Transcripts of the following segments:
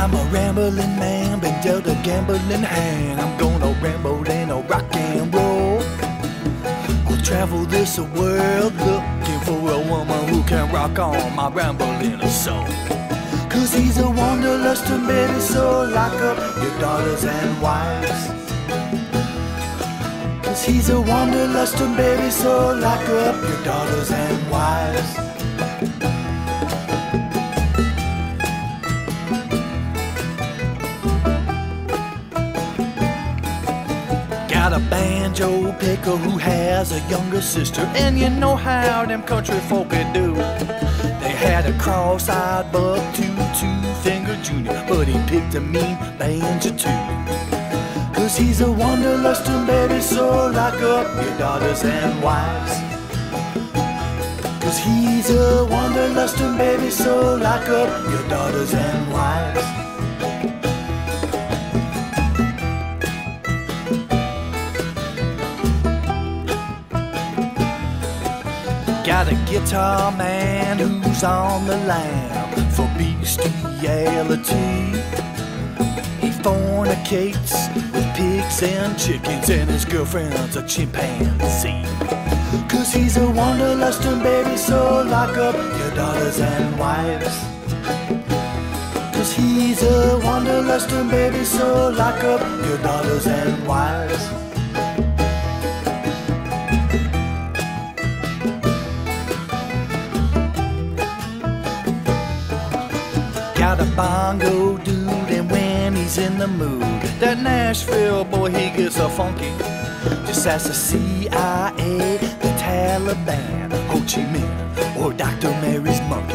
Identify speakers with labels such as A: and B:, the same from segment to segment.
A: I'm a rambling man, been dealt a gambling hand. I'm gonna ramble in a rock and roll. I'll travel this world looking for a woman who can rock on my rambling soul. Cause he's a wanderlust and baby, so lock up your daughters and wives. Cause he's a wanderlust and baby, so lock up your daughters and wives. Got a banjo picker who has a younger sister, and you know how them country folk can do. They had a cross-eyed buck to two-finger junior, but he picked a mean banjo too. Cause he's a wanderlusting baby, so lock up your daughters and wives. Cause he's a wanderlusting baby, so lock up your daughters and wives. Got a guitar man who's on the lam for bestiality. He fornicates with pigs and chickens, and his girlfriend's a chimpanzee. Cause he's a wanderlusting baby, so lock up your daughters and wives. Cause he's a wanderlusting baby, so lock up your daughters and wives. Got a bongo dude, and when he's in the mood, that Nashville boy, he gets so funky. Just ask the CIA, the Taliban, Ho Chi Minh, or Dr. Mary's monkey.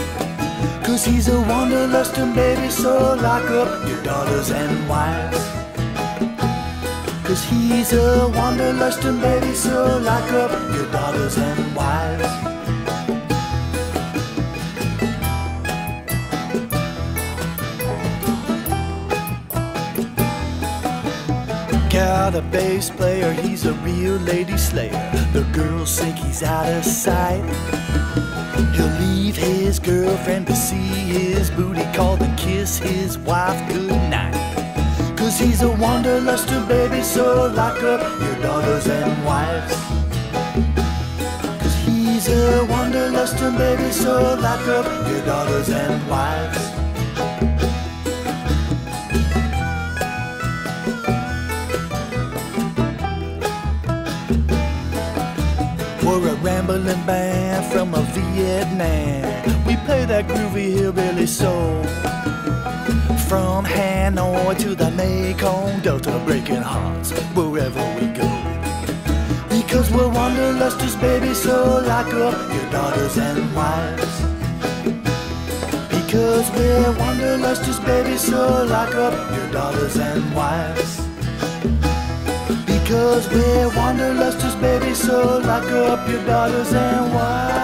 A: Cause he's a wanderlusting baby, so lock up your daughters and wives. Cause he's a wanderlusting baby, so lock up your daughters and wives. Got a bass player, he's a real lady slayer. The girls think he's out of sight. He'll leave his girlfriend to see his booty call and kiss his wife goodnight. Cause he's a wanderluster baby, so lock up your daughters and wives. Cause he's a wanderluster baby, so lock up your daughters and wives. We're a rambling band from a Vietnam. We play that groovy hillbilly soul. From Hanoi to the Mekong Delta, breaking hearts wherever we go. Because we're wanderlusters, baby, so lock up your daughters and wives. Because we're wanderlusters, baby, so lock up your daughters and wives lovers where wanderlusters, baby, so lock up your daughters and wives.